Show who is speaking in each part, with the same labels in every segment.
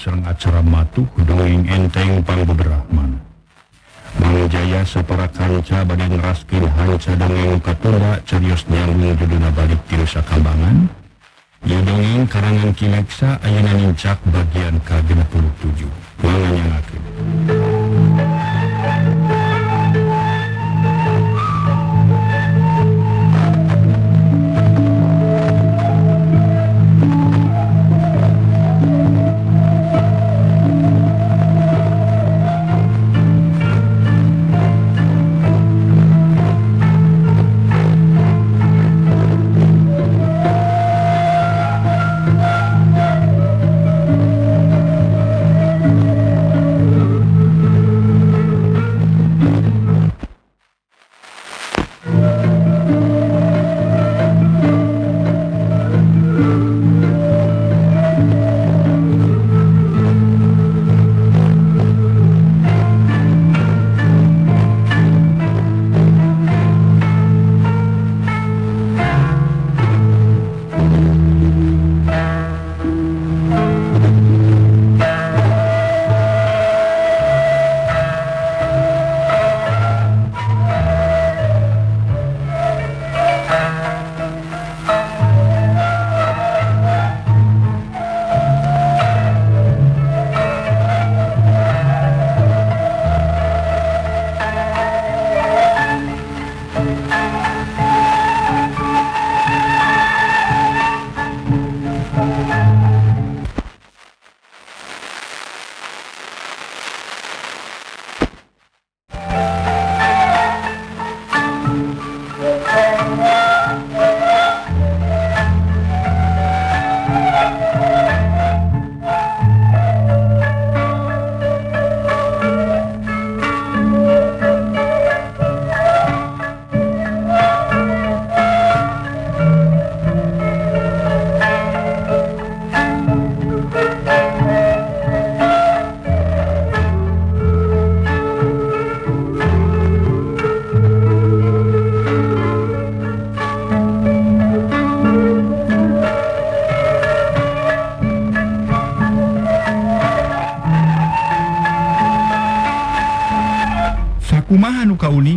Speaker 1: sarang acara matuh dongeng enteng pangbeberahman Mangjaya separa kanca badan raskin hanca dongeng katura cerios nyambung juduna balik di Nusa Kambangan Ya dongeng karangan kileksa ayana nincak bagian ke 67 Manganyangakin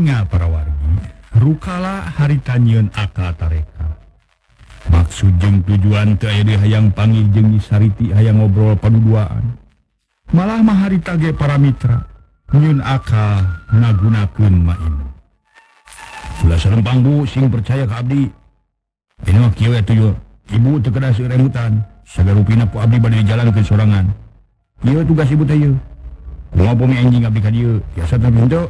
Speaker 1: kauninga para wargi rukala haritanyeun aka tareka. Maksud jeung tujuan teu aya hayang panggil jeung sariti hayang ngobrol paduduaan. Malah mah harita ge para mitra nyun aka ngagunakeun main Ulah serempang bu sing percaya ke abdi. Ini mah kieu atuh ibu teu kada remutan sagarupina ku abdi bade jalan ke sorangan. Ieu tugas ibu ieu Kumaha bumi anjing abdi ka dieu? Biasa teh henteu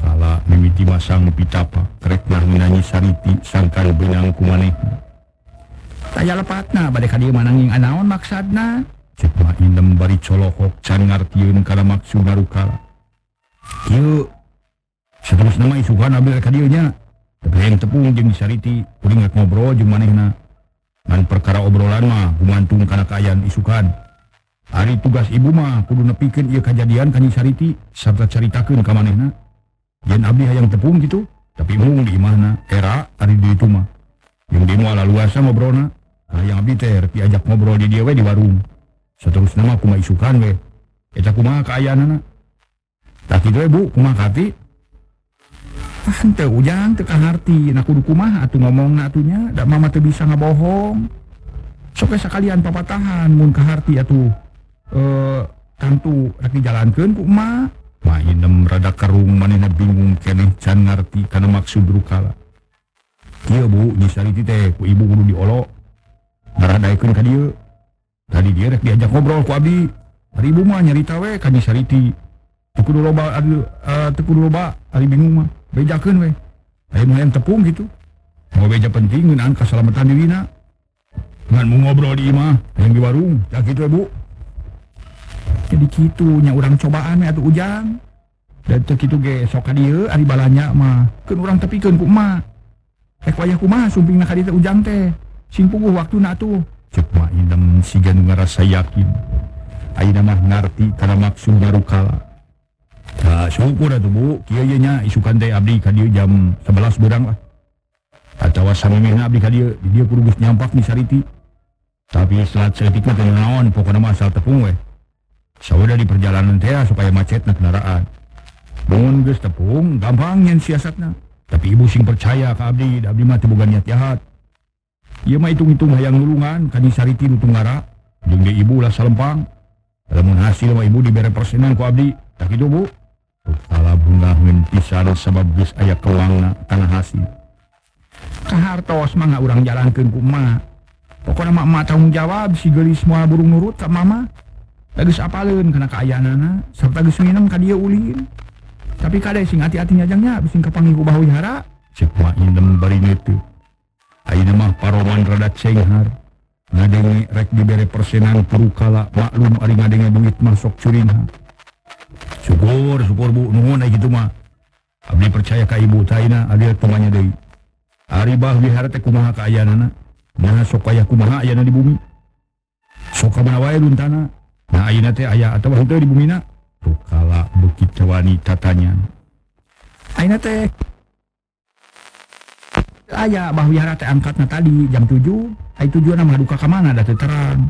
Speaker 1: Kala mimiti masang pitapa krek nah minanyi sariti sangkal benang kumaneh. Taya lepatna bade ka dieu mananging anaon maksadna. Cek mah indem bari colohok can ngartieun kana maksud narukala. Kieu saterusna mah isukan abdi ka dieu nya. Tapi tepung jeung sariti kuring ngobrol jeung manehna. Ngan perkara obrolan mah gumantung kana kaayaan isukan. Hari tugas ibu mah kudu nepikeun ieu kejadian ka sariti sarta caritakeun ka manehna. Yen abdi hayang tepung gitu, tapi mung di mana era ari di itu mah. Yang di muala luasa ngobrolna, hayang abdi teh diajak ngobrol di dia we di warung. Seterusnya mah kumaha isukan we. Eta kumaha kaayaanana. Tak kitu bu, kumaha kati? Ah, teu ujang teu kaharti, na kudu kumaha atuh ngomongna atunya, da mama teu bisa ngabohong. Sok sekalian papatahan mun kaharti atuh. Eh, tantu rek dijalankeun ku emak. Mainem rada karung manehna bingung keneh can ngarti kana maksud rukala. Kieu Bu, nyisariti teh ku ibu kudu diolo. Naradaikeun ka dieu. Tadi dia rek diajak ngobrol ku abdi. Ari ibu mah nyarita we ka nyisariti. Teu kudu loba ari uh, teu kudu loba ari bingung mah. Bejakeun we. Mah yang tepung gitu. Mau beja penting ngeunaan keselamatan dirina. Ngan mau ngobrol di imah, yang di warung, ya gitu ya bu. Jadi nya orang cobaan atau ujang dan tuh gitu ge sok dia ari balanya mah. Kan orang tepikeun ku emak eh wayah kumaha sumping nak teh ujang teh. Sing waktu na tuh cek mah indem siga nu yakin. Ayeuna mah ngarti kana maksud barukala Nah, syukur atuh bu, kieu ye nya isukan teh abdi ka dieu jam 11 berang lah. Atawa samemehna abdi ka dieu, di dieu kudu geus nyampak ni sariti. tapi selat setik mah teu naon pokokna mah asal tepung we sauda di perjalanan teh supaya macetna kendaraan. Mun geus tepung gampang nyen siasatna. Tapi ibu sing percaya ka abdi abdi teu boga niat jahat. Ieu mah hitung-hitung hayang nulungan ka sariti nu tunggara. Jeung ge ibu lah salempang. Lamun hasil mah ibu dibere persenan ku abdi. Tak kitu bu? Kala bungaheun pisan sabab geus aya kewangna kana hasil. Kahartos mah urang jalankeun ku emak pokoknya mak mak tanggung jawab si gelis semua burung nurut ke mama bagus apalun karena keayaanana serta gesminam ka dia ulin. Tapi kadek sing hati-hati nyajangnya bising kepangi ku bahu hara cek mak indem bari itu. Ayeuna mah paroman rada cenghar. Ngadenge rek dibere persenan turu kala maklum ari ngadenge duit mah sok curinha. Syukur syukur bu. Nuhun gitu mah. Abdi percaya ka ibu taina abdi tumanya deui. Ari bah wihara teh kumaha kaayaanana na, mana sok aya kumaha ayana di bumi. Sok ka mana wae luntana. Nah, aya atau di bumi tukala bukit wanita tanya aya bah wihara bahwihara angkat tadi jam 7 tujuh nama duka ka mana ada terang.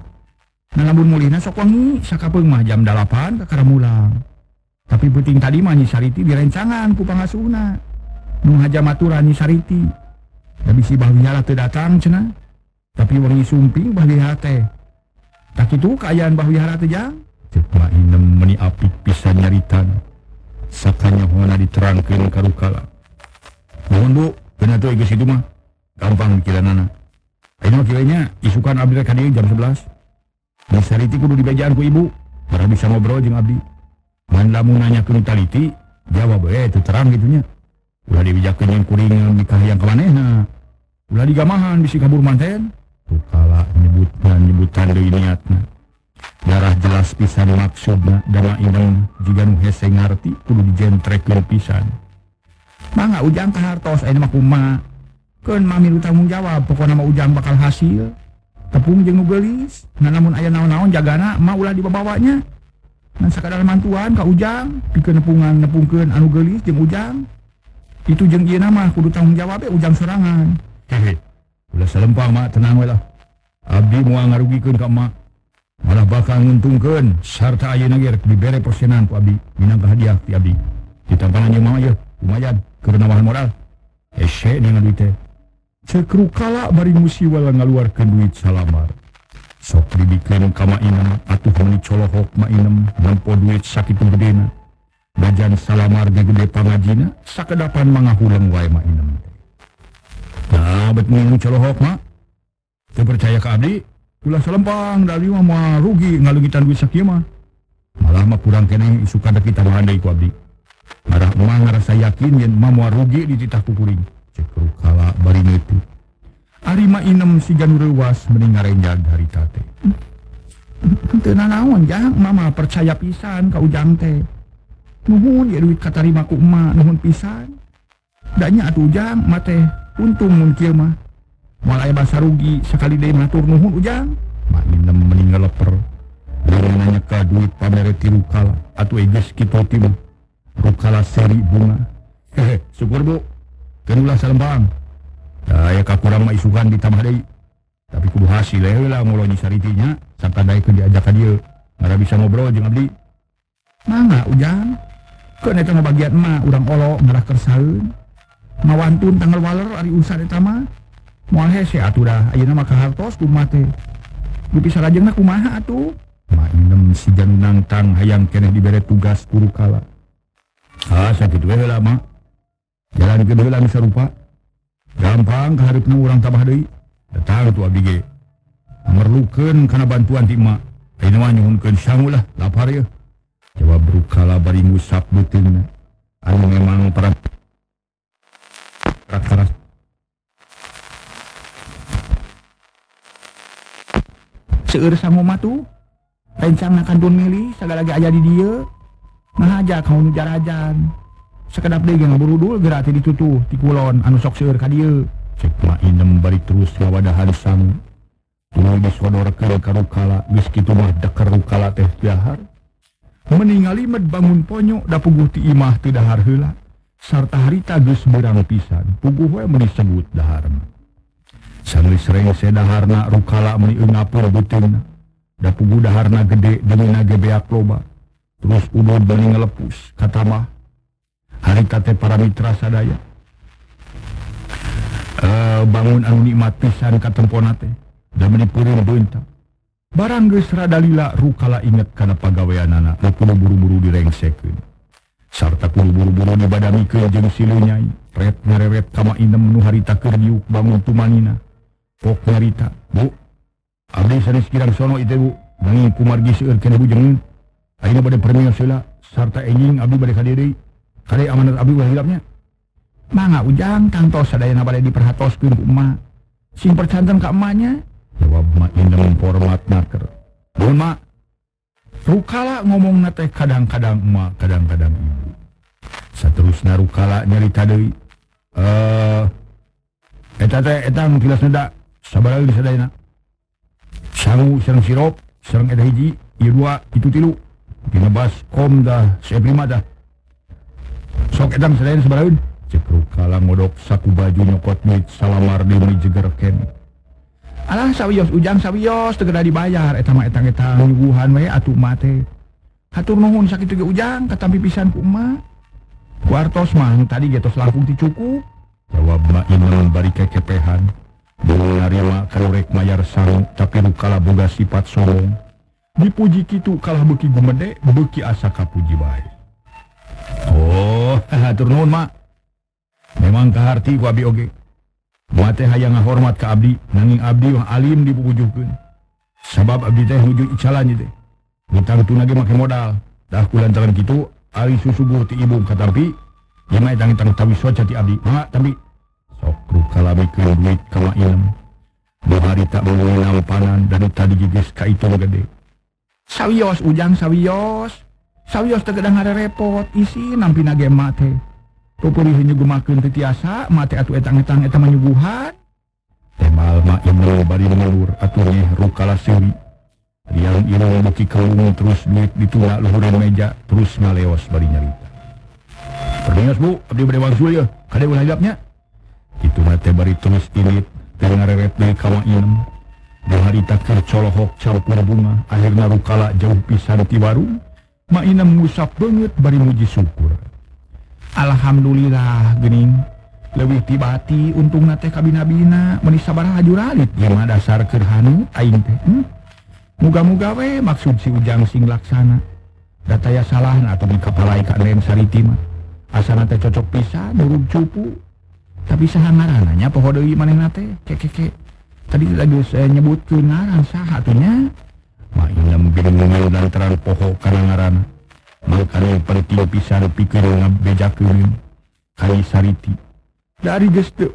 Speaker 1: Nalambun mulihna sok Mulina sakapeung mah jam 8 Kakara Mulang tapi penting tadi mah Manisariti di rencangan kupanguna menghaja maturani Sariti. Habis si bahwihara datang cenah. Tapi wangi sumping bah bahwihara teh. Tak itu keayaan bah wihara teh jang. Cek inem meni apik bisa nyaritan. Sakanya hona diterangkan karukala. Mohon bu. Kena tuh ikut situ mah. Gampang mikiran nana ini mah kiranya isukan abdi kadi jam 11 di sariti kudu dibajaan ku ibu. Para bisa ngobrol jeng abdi. Man lamun nanya ke taliti jawab eh itu terang gitunya. Ulah dibijakan yang kuring nikah yang kemanehna. Ulah digamahan bisi kabur manten kala nyebutnya nyebutan deui niatna darah jelas pisan maksudna dama indeng jika nu hese ngarti kudu dijentrekeun pisan. Mangga ujang ka hartos ayeuna mah kumaha keun mami lu tanggung jawab pokokna mah ujang bakal hasil. Tepung jeung nu geulis nah namun aya naon-naon jagana mah ulah dibawanya dan sakadar mantuan ka ujang. Pikeun nepungan nepungkeun anu geulis jeung ujang. Itu jeung ieu mah kudu tanggung jawab ujang sorangan. Hehe ulah salempang mak. Tenang we lah. Abdi moal ngarugikan ka mak. Malah bakal nguntungkeun sarta ayeuna ge rek dibere persenan ku abdi minangka hadiah ti abdi ditampanan jeung mama ye lumayan keur nawahan modal. Hese dengan duit teh cekru kala bari musiwala ngaluarkeun duit salamar. Sok dibikeun ka mak inem. Atuh meuni colohok mak inem. Nampo duit sakitu gedena Bajan salamar gede pangajina. Sakedapan mangahuleng wae mak teh Nah, bet minum celohok mak. Saya percaya ke abdi, ulah selempang dari mah rugi ngalugitan duit sakieu mah. Malah mah kurang kene isukan kita mandai ku abdi. Marah mah ngarasa yakin yen mah moal rugi di titah kukuring. Cek kala bari neuti. Ari mah inem si ganu reuwas mending ngarenjag harita teh. Teu nanaon jang mama percaya pisan ka ujang teh. Nuhun ya duit katarima ku emak nuhun pisan. Danya atuh ujang mate untung mun kieu mah moal aya basa rugi sekali deui matur nuhun ujang. Mak inem meninggal leper Dengan nanya ka duit pamere ti rukala atuh geus kitu ti rukala seri bunga. Hehe syukur bu. Keun ulah salembang da aya kakurang mah isukan ditambah deui tapi kudu hasil we lah mulo nyisaritinya sakadai ke diajak dieu ngara bisa ngobrol jeung abdi mangga ujang. Keun eta bagian emak urang olo ngarah kersaeun mawantun tanggal waler Ari usar etama mual hese atuh dah. Ayeuna mah kahartos kumaha teh? Gupi sarajengna kumaha atuh? Ma inem si Janu Nangtang hayang keneh dibere tugas guru kala. Ah sakit we heula mah jalan ke heula sarupa gampang kaharepna urang tabah deui. Datang tuh abdi ge. Merlukeun kana bantuan ti emak ayeuna mah nyuhunkeun sangu lah lapar ya jawab berukala bari musab beuteungna anu memang para keras seueur sama matu. Rencana kandun milih segala lagi aja di dia. Ngahaja kau nu jarajan. Sekedap deui yang berudul gerati ditutuh di kulon. Anu sok seueur ka dieu cek ma inem bari terus ngawadahan sang tuluy disodorkeun ka rukala geus kitu mah deker rukala teh jahar meningali med bangun ponyo da puguh ti imah teu dahar heula sarta harita geus berang pisan. Puguh we meuni sebut dahar sering seharna rukala mengapur butin dapuharna gede dengan nagebeak loba. Terus udah melepus kata mah hari kata para Mitra sadaya. Uh, bangun anu nikmat pisan katemponate dan menipurin bentang barang gesradalila rukala inget karena pegawaian anak. Buru-buru direngsekeun sarta buru-buru dibadami ke jeng silunyai red ngareret kama inem nu harita kerdiuk bangun tumanina pok nyarita bu Abdi sanes kirang sono itu bu. Nangi kumargi seueur kena bujeng Aina pada permian sila Sarta enjing abdi pada kadiri. Kade amanat abdi wah hilapnya. Mangga ujang kantos sadayana pada diperhatoskeun ku emak. Sing percantan ka emaknya. Jawab mak indem format naker Bukan mak Rukala ngomong nate kadang-kadang emak kadang-kadang ibu. Seterusnya Rukala nyarita deui Eh Eta teh eta kilas neda Sabar lagi sadayana sangu sareng sirop sareng eta hiji ieu dua itu tilu. Dinebas kom dah saya prima dah. Sok etam selain sebaraun cekruk kala modok saku baju nyokot duit salamar di mi jeger alah sawios ujang sawios tegeda dibayar eta mah etang-etang nyuguhan we atuh mate hatur nuhun sakitu ge ujang katampi pisan ku emak kuartos mah tadi getos langkung dicukup jawab mak imam bari kekepehan Bungarima karek mayar sang tapi kala boga sifat sombong. Dipuji kitu kalah beki gumede beki asa kapuji bae. Oh, hatur nuhun mak. Memang kaharti ku abdi oge. Buat Wate hayang ngahormat ke Abdi. Nanging Abdi wah Alim dipujukan sabab Abdi teh nuju icalan teh. Hutang tun lagi make modal. Dah kulantaran gitu Ari susuguh ti ibu katampi. Jamai tangi tangi tawi soca ti Abdi. Mak tapi sokru kalami ke duit kama ilm Buhari tak mengenal panan dan tadi gigis kaitung gede. Sawios ujang sawios. Sawios tegedang ada repot. Isi nampi nage teh. Tupuri hinyu gumakeun titiasa mate atu etang-etang eta menyuguhan. Temal ma imro bari mengelur atu nyeh rukala seuri. Riang ino buki kelung terus duit ditulak luhurin meja terus ngaleos bari nyarita. Perdinas bu, abdi bade wangsul ya. Kade ulah hilapnya? itu mate bari terus ilit dengan reret dari kawa inem di hari takir colohok campur bunga akhirnya rukala jauh pisan ti baru ma inem ngusap banget bari muji syukur Alhamdulillah gening lebih tibati untung nate kabina-bina meni sabar hajuralit gimana dasar kerhanu aing teh hmm? muga-muga we maksud si ujang sing laksana. Dataya salah atau di kapalai ka len sariti mah asana teh cocok pisan nurut cupu. Tapi sah ngarananya poho deui manehna teh kek kek tadi lagi saya nyebut ngaran sah atunya mainem bingung lantaran poho kana ngaran perpisan pikir Kaisariti dari geste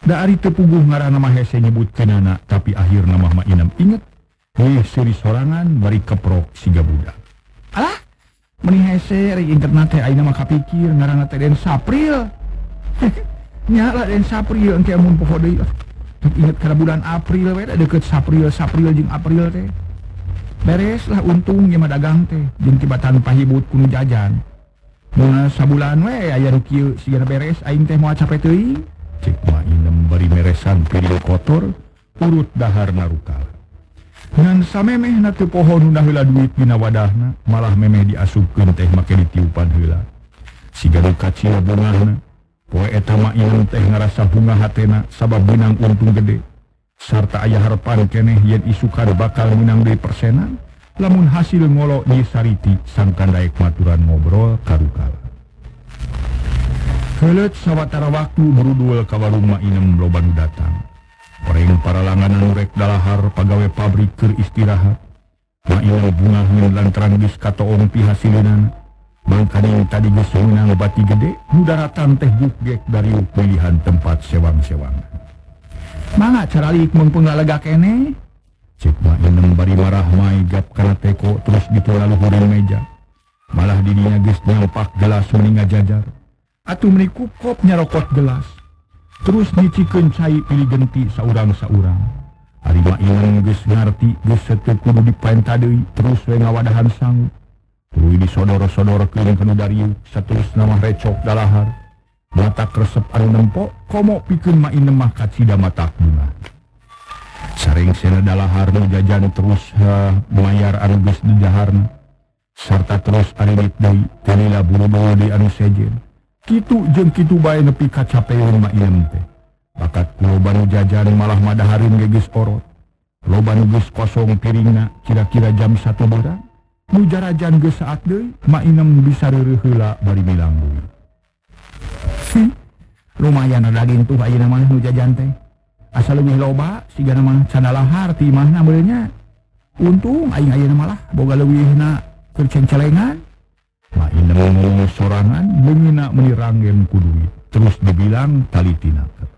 Speaker 1: dari tepuguh ngaran nama hese nyebut kenana tapi akhir nama mah inam inget Wih siri sorangan bari keprok siga budak. Alah Meni hese ri internet teh ayeuna mah kapikir ngaranna teh Den Sapril. Nyala Den Sapril engke amun poho deui Ingat kana bulan April we deket Sapril Sapril jeung April teh. bereslah untung mah dagang teh. Tibatan pahibut kuno jajan. Mun sabulan we aya Rukiu sigana beres aing teh moal capek teuing. Cek mah inem bari meresan piring kotor urut dahar narukal ngan samemeh na teu poho nu heula duit dina wadahna malah memeh diasupkeun teh make ditiupan heula. Sigana kacil bungahna poe eta mah inem teh ngarasa bunga hatena sabab benang untung gede. sarta ayah harepan keneh yen isukan bakal menang di persenan lamun hasil ngolok nyisariti sangkan daek maturan ngobrol karukala Kelet sawatara waktu berudul ke warung mainem loban datang. Orang para langanan rek dalahar pegawai pabrik keur istirahat. Mainem bunga min lantaran geus katoong pihasilinan. Mangkaning tadi geus meunang bati gede, mudaratan teh bukgek dari pilihan tempat sewang-sewangan. Mangga caralik mun penggalega kene? Cek mah inem bari marah mai gap kana teko terus ditulalu hurin meja. Malah didinya geus nyampak gelas meninga jajar. Atuh meuni kop nyarokot gelas. Terus nyicikeun cai pilih genti saurang-saurang. Ari mah inem geus ngarti geus seteu kudu dipaenta deui terus we ngawadahan sanggup. Tuluy disodor-sodor keuling kana dari saterus nama recok dalahar. Mata kresep anu nempok komok pikir main lemahkat sida mata bunga sering senadalahhar jajan terus ha mayar Argus di Jaharna serta terus Arit Day Tenila buru-buru di anu sejen. Kitu jeung kitu bae nepi ka capeun mak iem teh bakat loba nu jajan malah madaharin geges orot. Loba nu geus kosong piringna kira-kira jam satu berang nu jarajan geus saat deui mak inem bisa reureuh heula bari bilang deui si lumayan daging tuh jante asal lebih loba sihati mananya untung malah boga lebihcelengan sorangan mengina meniranggen kudu terus dibilang tali tinaker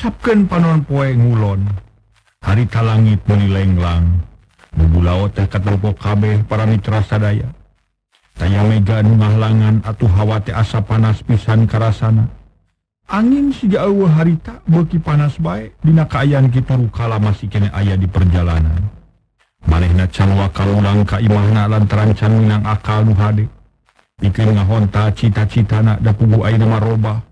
Speaker 1: kocapkan panon poe ngulon harita langit menilenglang Bubu laut teh katempok kabeh para mitra sadaya. Taya mega nungahlangan atau hawate asa panas pisan karasana. Angin si jauh harita beki panas baik dina kaayaan kita rukala masih kene ayah di perjalanan. Manehna can wakal ulang ka imahna lantaran can minang akal nu hade. Bikin ngahonta cita-cita nak da pugu aina marobah.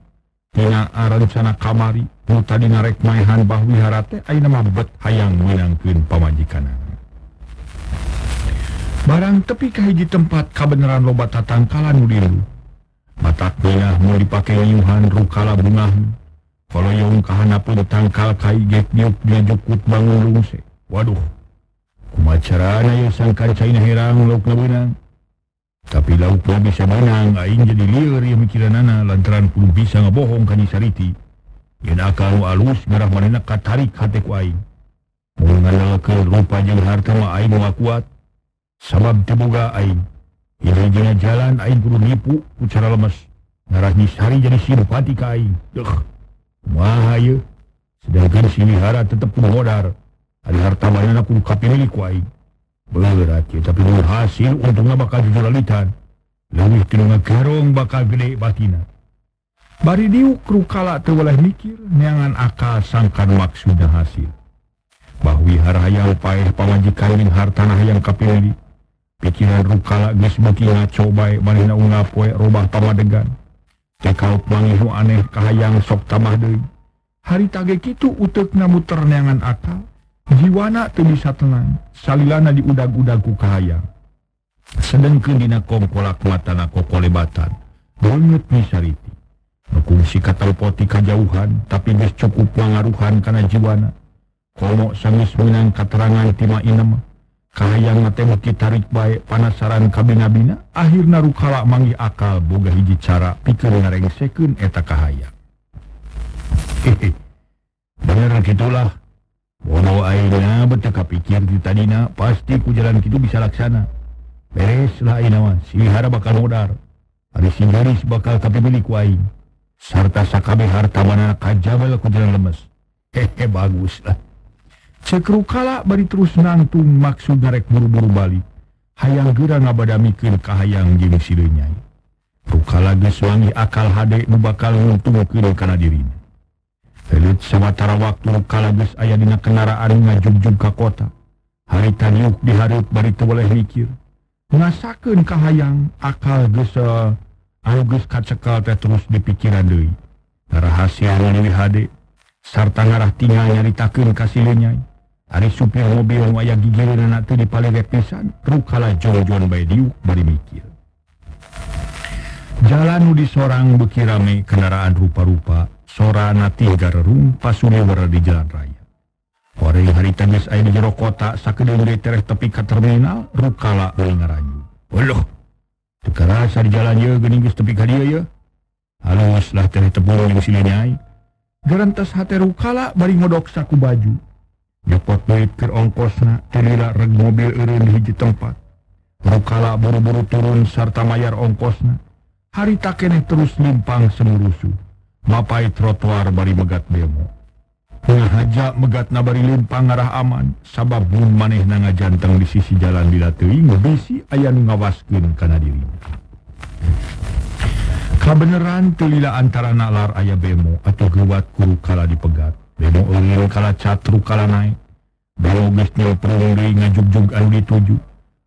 Speaker 1: arancana kamari tadi narek harate Aina mabet hayang menangkin pamajikanan barang tepi kahiji tempat kebenaran loba tatangkalan dulu mata benah mau dipakai nyuhan rukala bunga kalau yang kahana pun tangkal kai get diuk dia jukut bangun rungse waduh kumacarana yang sangkan caina herang lok benang Tapi lauk na bisa benang, aing jadi liar ya mikiran nana lantaran pun bisa ngabohong kani sariti. Yan akal alus ngarah manena katarik hati ku aing. Mengenal ke rupa jeng harta ma aing mau kuat. Sabab terbuka aing. Ini jangan jalan aing kudu nipu ku cara lemes. Narah nyisari jadi simpati ke aing. Duh. Mahaya. Sedangkan si wihara tetap kudu modar. Hari harta mana aku kapilih ku aing. Berat ya, tapi nur hasil untungnya bakal jujuralitan. Lebih tinunga kerong bakal gede batina. Bari diuk rukala terwalah mikir, neangan akal sangkan maksudnya hasil. Bahwi harayang paeh pamajikan yang hartanah yang kapilih. Pikiran rukala geus beuki ngaco bae manehna unggah poe robah pamadegan. Tekal mangihu aneh kahayang sok tambah deui. Hari tage kitu uteukna muter neangan akal. Jiwana teu bisa tenang, salilana di udag-udag ku kahayang. Sedengkeun dina kongkolak matana kokolebatan, banget ni sariti. Nukungsi katalpoti kajauhan, tapi geus cukup mangaruhan kana jiwana. Komo sangis menang katerangan tima inama. Kahayang nate meki tarik baik panasaran kabina-bina, akhirna rukala mangi akal boga hiji cara pikir ngarengsekeun eta kahayang. Hehe, bener gitulah. Wono airnya beteka pikir di tadina, pasti ku jalan itu bisa laksana. Bereslah Si sihara bakal modar hari Garis bakal tapi ku aing. sarta sakabe harta mana kajabel ku jalan lemes. Hehe baguslah. Sekru kala bari terus nangtung maksud narek buru-buru balik. Hayang gera ngabada mikir kahayang jeung si deui. Rukala geus wangi akal hade nu bakal nguntungkeun kana dirinya. Helut samatara waktu rukala geus aya dina kendaraan ngajugjug ka kota. Hari taniuk dihareup bari boleh mikir. Ngasakeun ka hayang akal geus anu geus kacekal teh terus dipikiran deui. Rahasia nu hade sarta ngarah tinggal nyaritakeun ka silenyai. Ari supir mobil nu aya gigireun anak teh dipalege pisan, rukala jong-jong bae diuk bari mikir. Jalan disorang beuki rame kendaraan rupa-rupa, sorana tiga rumpa Suliwara di jalan raya Hore hari teges air di jero kota sakede tereh tepi ka terminal rukala beuling ngaranyu Weluh. Teu karasa di jalan ieu geuning geus tepi ka dieu ye. Halus lah tereh tebul jeung sini nyai. Garantos hate rukala bari ngodok saku baju. Jepot duit keur ongkosna terila reg mobil eureun di hiji tempat. Rukala buru-buru turun sarta mayar ongkosna. Hari takeneh terus nyimpang semurusuh. mapai trotoar bari megat demo haja megat nabari limpang ngarah aman. Sabab bun maneh na ngajanteng di sisi jalan dilatui ngebisi aya nu ngawaskin kana diri kabeneran telila antara nalar ayah bemo atau gewat kuru kala dipegat. Bemo ulil kala catru kala naik bemo bisnya perungri ngajugjug anu dituju.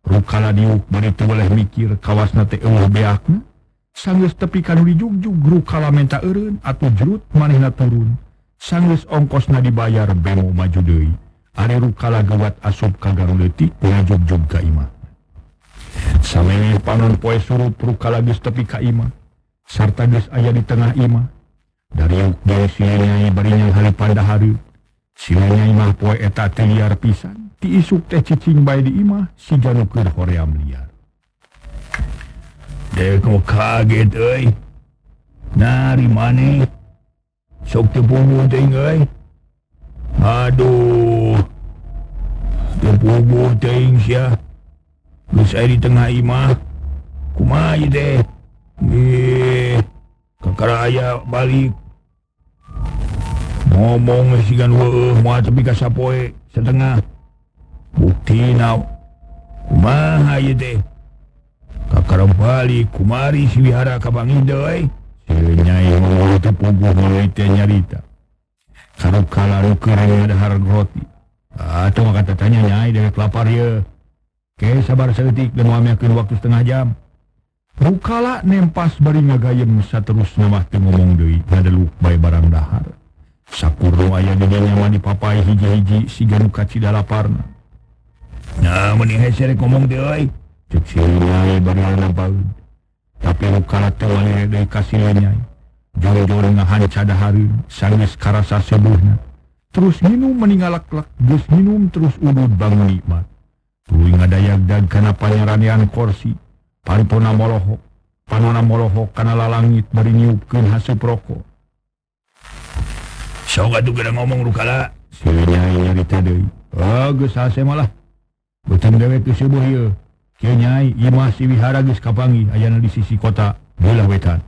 Speaker 1: Rukala diuk bari boleh mikir kawas nate eueuh beakna Sanggeus tepi kanu dijugjug rukala menta eureun atuh jerut manehna turun. Sanggeus ongkosna dibayar bemo maju deui. Ari rukala gewat asup ka garung leutik ngajugjug ka imah. Samemeh panon poe surup rukala geus tepi ka imah. Sarta geus aya di tengah imah. Dari dia silanyai barinya hari pada hari. Silanyai mah poe eta teh liar pisan. Ti isuk teh cicing bae di imah si janukeur hoream liar. Deko kaget euy. Nari mane? Sok teu pugu teuing euy. Aduh. Teu pugu teuing sia. Geus aya di tengah imah. Kumaha ieu teh? Eh, kakara aya balik ngomong tapi kaspoe setengah bukti kuma deh Bali kumari Swihara kabangnyarita roti atau kata tanya lapar Oke sabar setik dan waktu setengah jam Rukala nempas baringa gayem terus nama ngomong deui ngadalu bae barang dahar. Sakurro aya di nyaman di papai hiji-hiji si ganu kacida laparna. Nah, meni hese ngomong deui. Si nyai baud. Tapi rukala teu wani deui kasih nyai. Joro-joro ngahan cadahari sanggeus karasa sebuhna. Terus minum meningalak-lak, geus minum terus udud bangun nikmat. Tuluy ngadayag dag kana panyaranian korsi. Pantona moloho panona moloho kanala langit bari niupkeun hasil proko. Sok atuh geus ngomong rukala. Sinya nyarita deui. Oh, geus hase malah. Beuteung dewe teu subuh ieu. Kenyai si wihara geus Kapangi ayana di sisi kota bola wetan.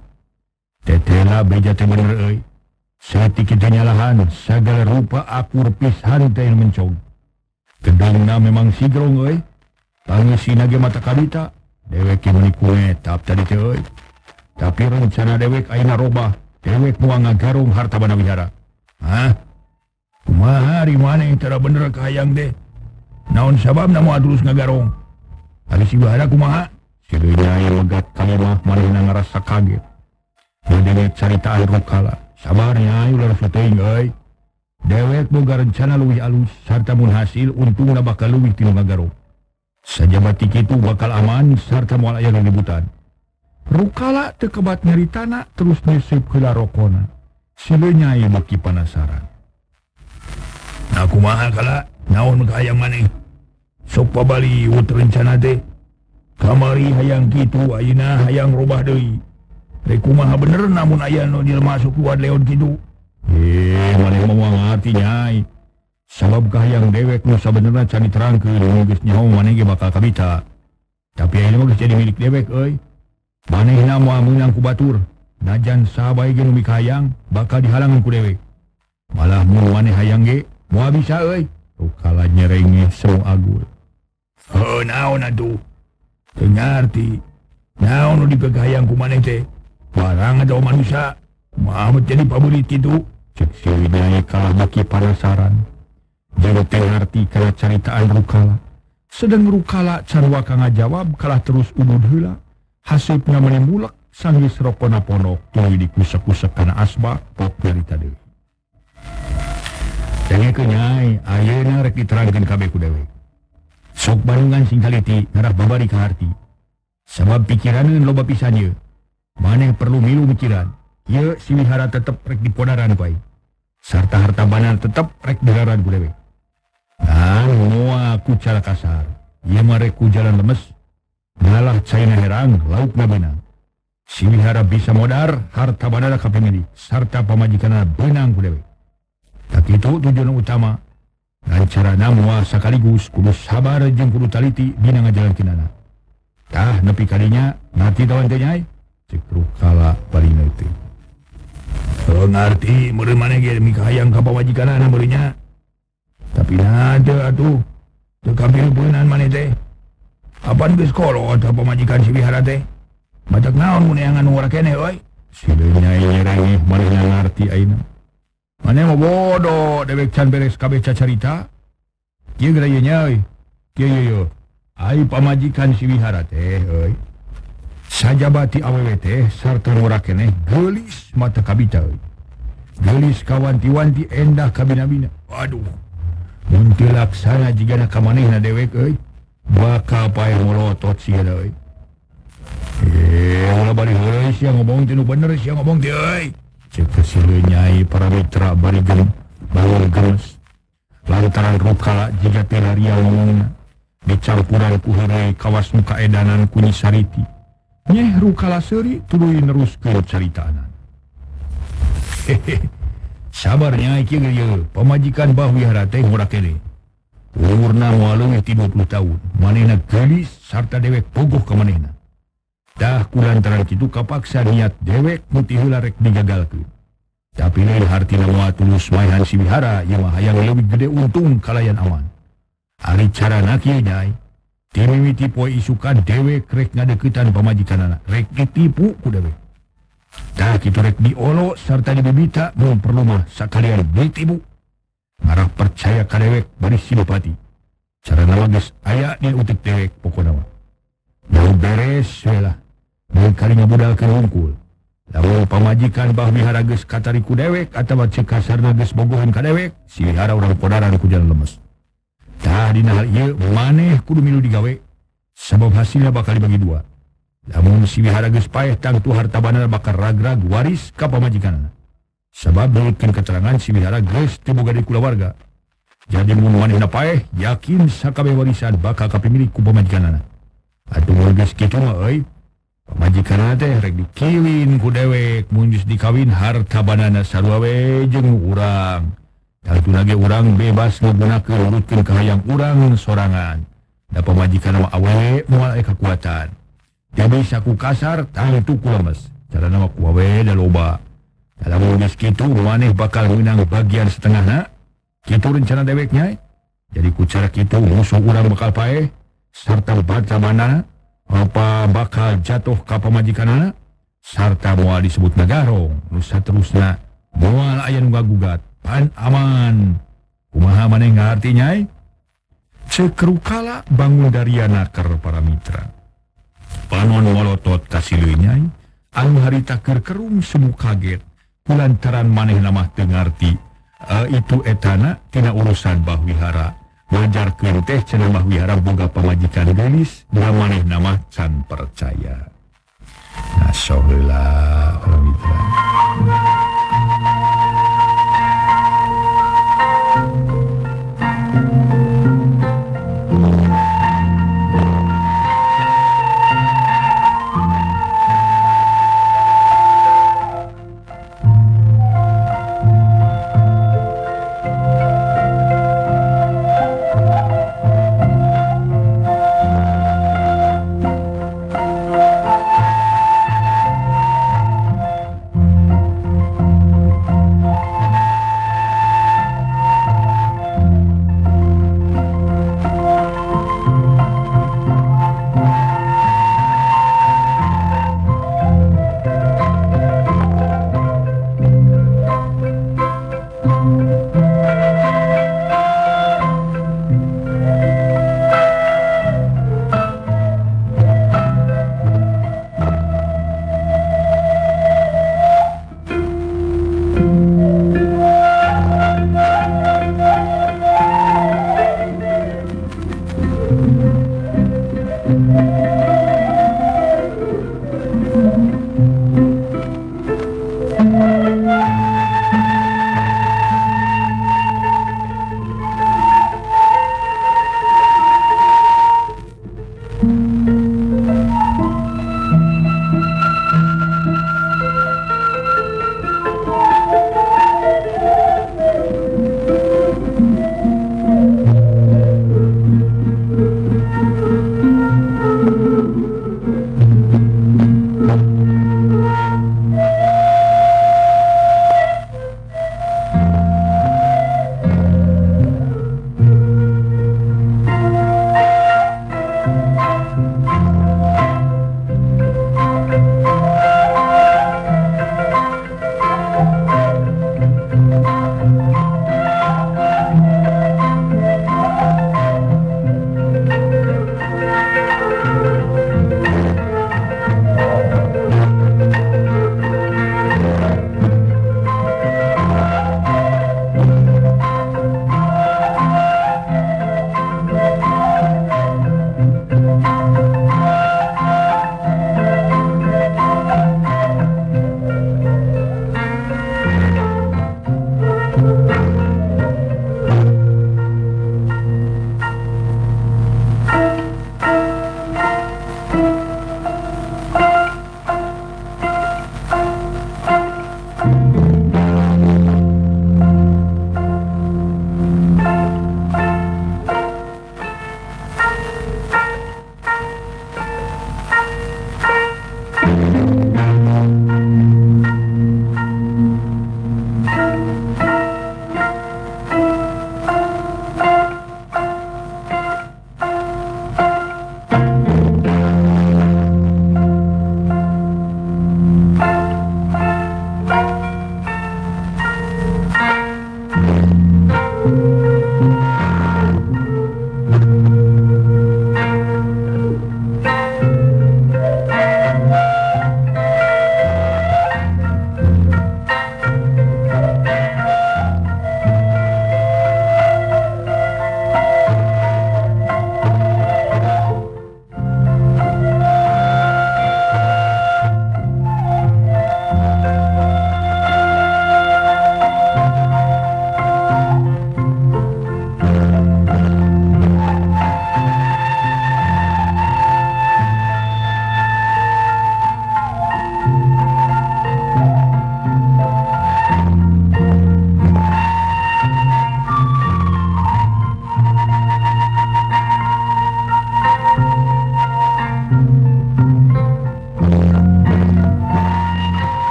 Speaker 1: Tetela beja teh bener euy saeutik teh nyalahan segala rupa akur pisan teh mencong gedangna memang sigrong euy Pangisina ge mata kadita dewek meuni kue tap tadi teh euy tapi rencana dewek ayeuna robah dewek mau ngagarung harta bana wihara hah kumaha ari maneh tara bener kahayang deh naon sabab namu terus ngagarung hari si wihara kumaha Sirina yang megat kalimah mana ngerasa kaget Dewek cerita rukala sabarnya lara suting euy dewek boga rencana luwih alus sarta mun hasil untung bakal luwih tinu ngagarung saja batik itu bakal aman serta mual ayah ributan. Rukala tekebat nyari tanah terus nyesip ke larokona. Silenya yang maki penasaran. Aku maha kala naon ke hayang mana. sopa Baliwud rencana teh kamari hayang kitu ayeuna hayang robah deui rek kumaha bener namun aya nonil masuk kuat Leon kitu. Eh maneh mah moal gitu hatinya sababkah yang dewek nusa sabenerna can diterangkeun geus nyaho maneh ge bakal kabita. Tapi ayeuna geus jadi milik dewek euy. Manehna moal maneh namunang kubatur najan nu hayang bakal dihalangan ku dewek. Malah mun maneh hayang ge moal bisa euy. Tukala renge so agul Oh naon atuh? Teu ngarti. Naon nu dipegayang ku maneh teh? Barang atau manusia. Mah jadi paburit itu. Cek si Widaya kalah maki penasaran. arti kalau caritaan rukala sedang rukala carwa Ka jawab kalah terus umur hula hasilnya menembulak sanggis rokonaponok di kus-kusek karena asba kenyai diterangkanku dewe sok barungan singti babari kehati sebab pikiran loba pisanya mana perlu milu pikiran sihara tetap rek di podaran baik sarta-harta banan tetap rek diran dewe aku cara kasar. Iku jalan lemes. Ngalah China herang laut benang sihara bisa modar harta bandara kaping sarta pemajikan benang dewe tapi itu tujuan utama Rancarana mua sekaligus kudu sabar jeung kudu taliti dina ngajalan kinana. Tah nepi ka kalinya mati tawan teh nyai. Cek rukala parina teh. Teu ngarti meureun maneh ge mikahayang ka pawajikanana meureun nya. Tapi nada atuh teu kapirupeunan maneh teh. Kapan geus kolot pamajikan si wihara teh? Macak naon mun yang anu kene euy? Si nyai nyerengeh maneh ngarti ayeuna. mana mau bodoh dewek can beres kabca carita pamajikan si sihara teh sajabati awwT sarta murakeh geulis mata kabita gelis kawanti-wanti endah kabina-bina. Mun teu laksana jigana ka kam dewek euy. bakal pay melotot si eh, ngobong bener sia ngomong si euy. Teh euy cek nyai para mitra bari gen bangun gemes lantaran rukala jika telaria ngomongna dicampuran ku heureuy kawas muka edanan ku sariti. Nyeh rukala seuri tuluy neruskeun caritaanan hehehe sabarnya pemajikan bahwihara umurna 30 tahun manehna gelis sarta dewek pogoh ke manehna dah kulantaran itu kapaksa niat dewek mutihularek digagalkan. Tapi lain arti nama tulus mainan si bihara yang mah yang lebih gede untung kalayan aman. Ari cara naki nyai timimiti poe isukan dewek rek ngadeketan pamajikan anak. Rek ditipu ku dewek. Dah kita rek diolo serta dibibita belum perlu mah sakalian ditipu. Ngarah percaya ka dewek bari simpati cara nama ges ayak di utik dewek pokok nama Jauh beres, lah. kalinya budalkan hungkul lalu pemajikan bah wihara geus katariku dewek atawa ceuk kasarna geus bogohan ka dewek si mihara urang podaran ku jalan lemes. Tah dina hal ieu maneh kudu milu digawe. Sabab hasilnya bakal dibagi dua. Namun si mihara geus paeh tangtu harta bandar bakal ragrag waris ka pamajikanna sabab nulutkeun keterangan si mihara geus teu di kula warga jadi mun manehna paeh yakin sakabeh warisan bakal kapimilik ku pamajikanna atuh geus kitu mah euy. Majikan dikiwin ku dewek. Munjus dikawin harta banana sarwawe jeng urang. Tentu lagi orang bebas menggunakan urutkan kahayang urang sorangan. Dan pemajikan nama awe mual kekuatan. Dia bisa ku kasar tentu ku lemes. Cara nama ku awe dan loba. Dalam munjus gitu maneh bakal menang bagian setengah nak gitu rencana deweknya. Jadi ku cara gitu musuh urang bakal pae serta baca mana apa bakal jatuh ke pemajikan anak? Sarta mual disebut negarong nusa terusna mual ayah nunggu gugat pan aman. Kumaha mana yang artinya cekerukala bangun dari anakar para mitra. Panon molotot kasilunya anu hari takir kerum semu kaget. Kulantaran maneh nama dengarti uh, itu etana tina urusan bahwihara wajar kente cenamah wihara boga pemajikan gelis. Nama nama can percaya. Nah sohla kalau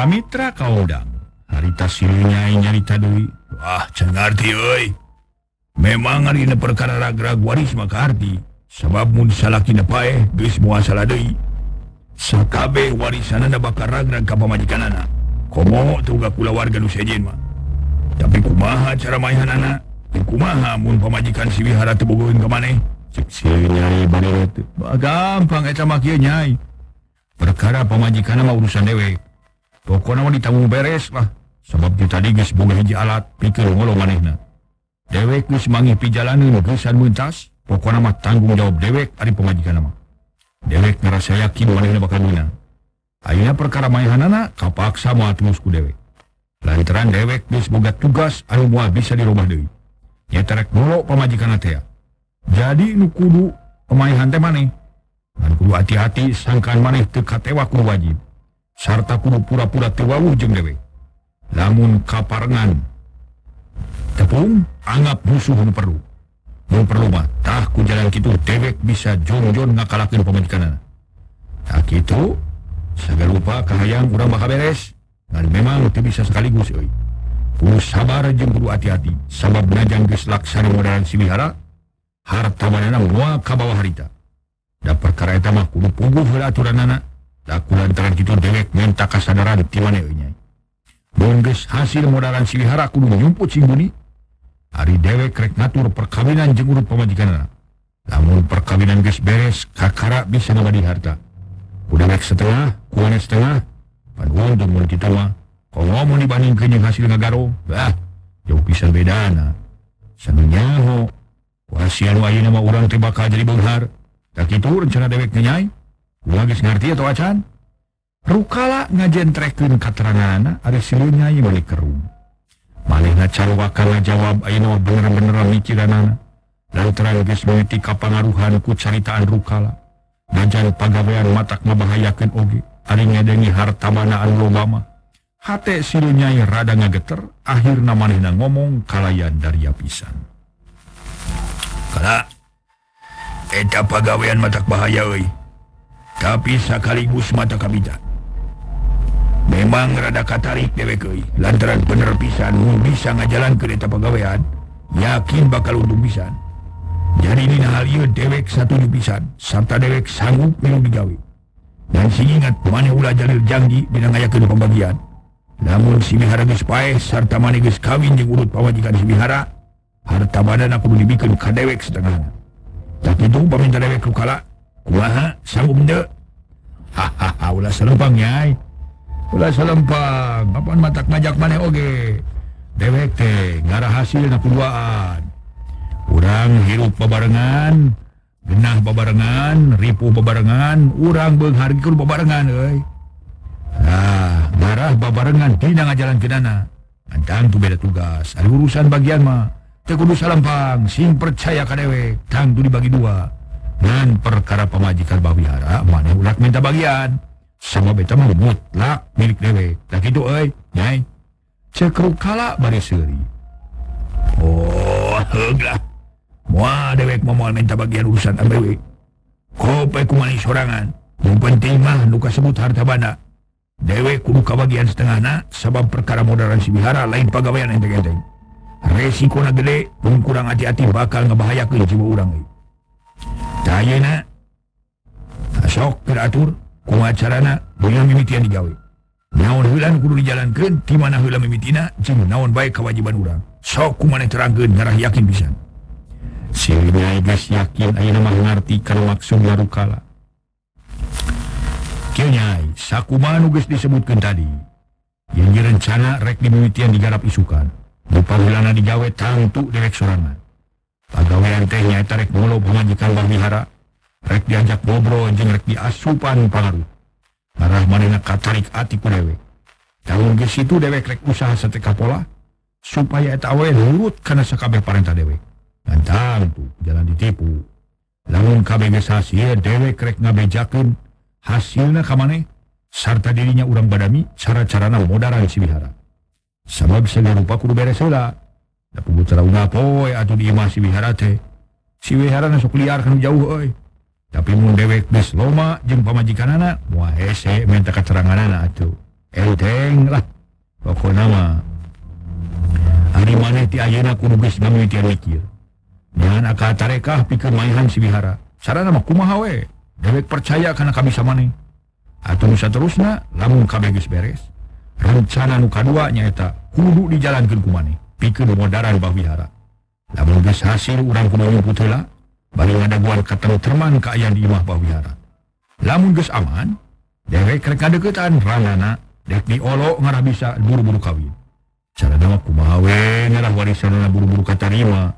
Speaker 1: Ramitra Kaudang harita sinya nyarita Dewi Wah cengarti oi. memang hari ini perkara ragra waris makarti sebab mun salahkin pae geus mual salah deui sakabeh warisanana bakal ragra ka pamajikanana komo tuga kula warga nu sejen mah tapi kumaha cara maehanana eh, kumaha mun pamajikan si wihara teu bogohin ka maneh gampang eh, eta mah nyai. Perkara pemajikan mah urusan dewek pokoknya ditanggung beres lah sebab kita geus boga hiji alat pikir ngolo manehna. Dewek geus mangi pijalani geusan muntas pokoknya mah tanggung jawab dewek ari pamajikan mah. Dewek ngerasa yakin manehna bakal menang ayeuna perkara maehanana kapaksa moal terus ku dewek. Lantaran dewek geus boga tugas anu moal bisa dirubah deui. Nya terek ngolo pamajikanna teh jadi nu kudu pemaihan teh maneh. Kudu hati-hati sangkan maneh teu katewa ku wajib. sarta kudu pura-pura tewawuh jeng dewe. Namun kaparengan. Tepung anggap musuh perlu. Nu perlu mah, tah ku jalan kitu dewek bisa jongjon ngakalakin pemilikan tak itu segala lupa kahayang kurang bakal beres dan memang itu bisa sekaligus oi. Ku sabar jeung kudu hati-hati. Sabab najang geus laksana modern si wihara harta manana moal ka bawah harita. Da perkara eta mah kudu puguh heula aturanana. laku lantaran itu dewek minta kasadaran ti manehnya Bongges hasil modalan silihara kudu nyumput singguni hari dewek rek ngatur perkawinan jeung urut pamajikanna namun perkawinan geus beres kakara bisa ngabadi harta. Udewek setengah kuane setengah. Panuan dan mun kita mah kalau mau dibandingkan yang hasil ngagaro? Bah jauh bisa bedana. Sanu nyaho wasian wayana mah urang teh bakal jadi benghar. Tak itu rencana dewek nyai. lagi ngerti atau acan? Rukala ngajenrekken katerangan ada silunyayi balik kerum maling ngacarwakala jawab Aino bener-bener mikiran dan tragis mengiti kapangaruhan kucaritaan rukala. Gajan pagawean matak ngabahayakeun oge. Ari ngedengi harta mana anu loba mah. Hate silunyai rada ngageter akhirna manehna ngomong kalayan darya pisan. Kala Eta pagawean matak bahaya euy. tapi sekaligus mata kabita memang rada katarik dewekei. Lantaran bener pisan bisa ngajalan ke deta pegawaian yakin bakal untung pisan. Jadi ini hal iya dewek satu di pisan. Serta dewek sanggup milu digawe dan si ingat mana ulah jalil janji dina ngayakin pembagian. Namun si mihara geus paeh serta mana geus kawin jeung urut pawajikan si mihara harta badan aku dibikin ka dewek setengah tapi itu paminta dewek kala Wah sanggup Hahaha, ulah selempang Bapak matak ngajak mana oge. Dewek teh ngarah hasil na keduaan urang hirup pebarengan genah pebarengan ripu pebarengan urang menghargikan pebarengan euy. Nah ngarah pebarengan tina ngajalan kedana Antang tu beda tugas. Ada urusan bagian mah. Teu kudu salempang sing percaya ka dewek. Tang tu dibagi dua. dan perkara pemajikan Bawihara mana ulak minta bagian? Sama beta merebut lah milik dewe. Tak itu oi. Nyai. Cekruk kala bari seuri oh heuglah Wah dewek mau minta bagian urusan abewe kope kumani sorangan. Yang penting mah luka sebut harta bana. Dewek kudu kabagian setengah na sabab perkara modern si bihara lain pegawaian enteng-enteng resiko na gede pun kurang hati-hati bakal ngebahayakan jiwa orang eh. sok teratur kuacarana punya mimitian digawe naon hulan kudu dijalankan di mana hula mimitina jeung naon baik kewajiban urang. Sok kumana terangkeun ngarah yakin pisan. Si geus yakin ayeuna mah ngarti kana maksud warukala kieu nyai sakumaha nu geus disebutkeun tadi. Yang direncana rek dimimitian digarap isukan. Di pagulana digawe tangtu direk sorangan. pegawai entenya tarik mulu pengajikan Bamihara rek diajak ngobrol jeng rek diasupan pangaruh marah marina katarik ati ku dewek. Tahun ke situ dewek rek usaha sate kapola supaya eta awe nurut karena sakabeh parentah dewek. Gantang tuh jalan ditipu. Lamun kabeh geus hasil dewek rek ngabejakeun hasilna ka maneh? Sarta dirinya urang badami cara-carana modaran si bihara sabab segala rupa kudu beres heula. atau imah si wihara teh si wihara sok liarkan jauh oi. tapi mun dewek bis loma jeung pamajikan anak wah hese minta keterangan anak atuh enteng lah pokok nama. Hari mana ti ayeuna kudu geus ngamimitian mikir. Jangan akal tarekah pikeun maihan si wihara sarana mah kumaha we? Dewek percaya kana kami maneh atuh nu saterusna lamun kabeh geus beres rencana nu kadua nyaeta kudu dijalankeun ku maneh pikeun modaran bah wihara. Lamun geus hasil urang kudu nyumput heula bari ngadaguan katentreman kaayaan di imah bah wihara. Lamun geus aman dewek rek ngadeukeutan ranana dek diolok ngarah bisa buru-buru kawin. Cara nama kumawe ngarah warisan na buru-buru katarima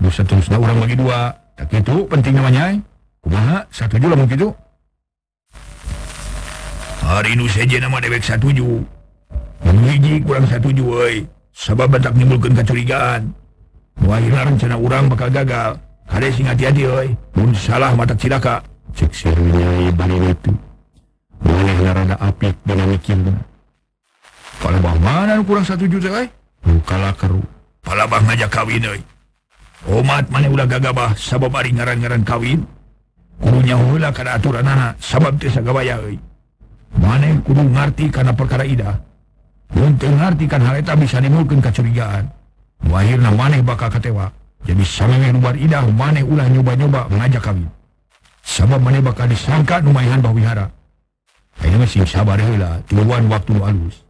Speaker 1: dosa terusna orang bagi dua. Tak itu penting namanya kumaha? Satu lah mungkin itu hari ini saja nama dewek satu ju. Menghiji kurang satu ju woi sabab tak menimbulkan kecurigaan. Wahirna rencana urang bakal gagal. Kade sing hati-hati oi. Mun salah mata cilaka Cek sirnyai itu. Boleh rada apik dengan mikirna Kalau bah mana kurang satu juta oi? Bukalah keru. Kalau bah ngajak kawin oi. Omat mana ulah gagabah sabab ari ngaran-ngaran kawin Kurunya hula kada aturan anak. Sabab tesa gabaya oi. Mana kudu ngerti karena perkara idah Untuk ngerti kan hal itu bisa dimulkan kecurigaan. Wahirna mana bakal ketewa. Jadi sama yang luar ida mana ulah nyoba-nyoba mengajak kawin. Sabab mana bakal disangka numaihan bahwihara. Ini masih sabar hula. Tuan waktu lu alus.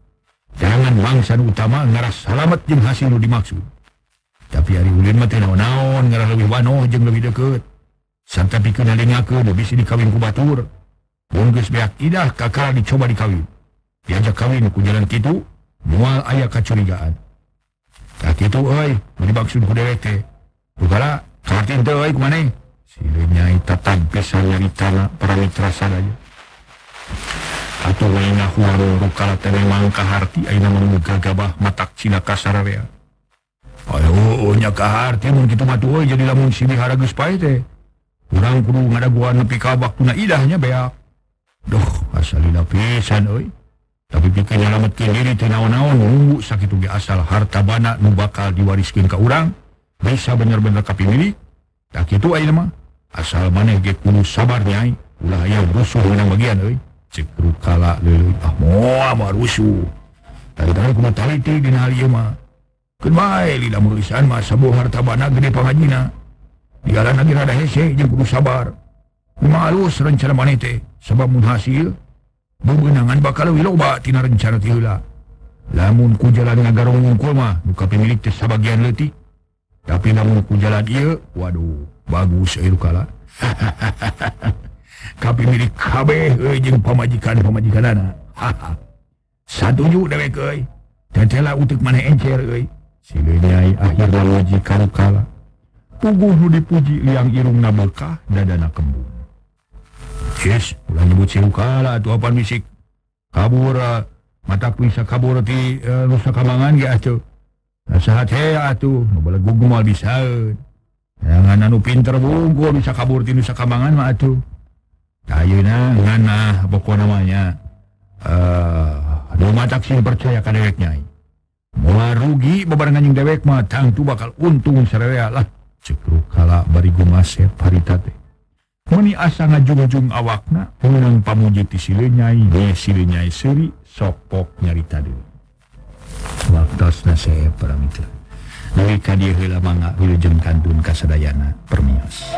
Speaker 1: jangan bangsa utama ngaras salamet jeung hasil dimaksud tapi hari ulin mah teh naon ngarah lebih wanoh jeung lebih deket sarta pikeun alingakeun bisa dikawin ku batur mun geus beak idah kakara dicoba dikawin diajak kawin ku jalan kitu mual kacurigaan tah kitu euy mun dimaksud ku dewek teh. Bukala kartin teh euy kumane si nyai tatang pisan nyaritana para mitra sadaya atuh lain huaru rukala teh memang kaharti aina menemuka gabah matak cina kasararea. ayo oh, oh, nya kaharti mun kitu mah oi jadi lamun sini harageus pae teh. Urang kudu ngadaguan nepi ka waktuna idahnya beak duh asalina pisan euy tapi pikir lametkin diri tena-naon sakit asal harta bana nu bakal diwariskin ke urang. Bisa bener-bener kap milik tak itu mah. Asal maneh kudu sabar nyai ulah yang rusuh menang bagian euy. Cek rukala leuy ah moal mah rusuh. Tadi tadi kumaha taliti dina ieu mah. Keun bae lila mulisan mah sabuh harta bana gede pangajina. Digalan lagi rada hese jeung kudu sabar. Kumaha alus rencana maneh teh. Sabab mun hasil benangan bakal wilobatina rencana tiula. Lamun ku jalan garungkulmah buka pemilik sabagian letik tapi namunku jalan dia waduh bagus kala. Tapi milik KB pemajikan pemajikan anak haha satuju dewek euy. Cacela untuk mana encer Sinyai akhirnya majikan kala. Nu dipuji liang irungna nabakah dadana kembung. nyebutkapan bisik kabur mata bisa kabur di rusak uh, kamangan atuh bisa anu pinter bungkur bisa kabur di nusa kamangan mah atuh kayuna ngana pokok namanya eh uh, macak sih percaya ka dewek nyai mulai rugi bebarengan yang dewek mah tangtu bakal untung sererea lah cekru kala bari gumasep hari tate meni asana jugajung awakna menang pamujiti silenyai silenyai seri sopok nyarita dulu waktu nase para mitra nalika dia heula mangga wilujeng kantun ka sadayana permios.